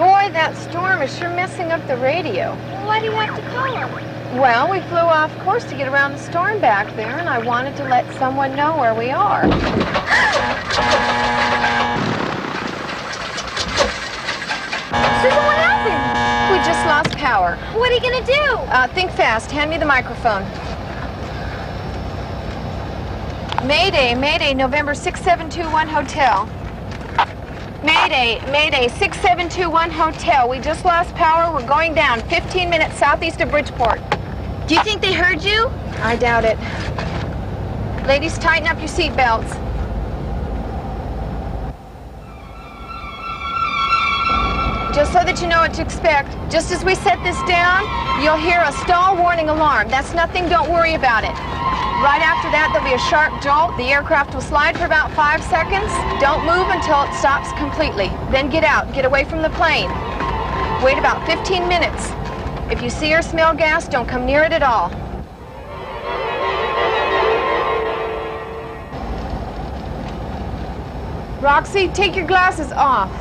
Boy, that storm is sure messing up the radio. Why do you want to call him? Well, we flew off course to get around the storm back there, and I wanted to let someone know where we are. Susan, what happened? We just lost power. What are you gonna do? Uh, think fast. Hand me the microphone. Mayday, Mayday, November 6721 Hotel. Mayday, Mayday, 6721 Hotel. We just lost power. We're going down 15 minutes southeast of Bridgeport. Do you think they heard you? I doubt it. Ladies, tighten up your seatbelts. Just so that you know what to expect, just as we set this down, you'll hear a stall warning alarm. That's nothing, don't worry about it. Right after that, there'll be a sharp jolt. The aircraft will slide for about five seconds. Don't move until it stops completely. Then get out, get away from the plane. Wait about 15 minutes. If you see or smell gas, don't come near it at all. Roxy, take your glasses off.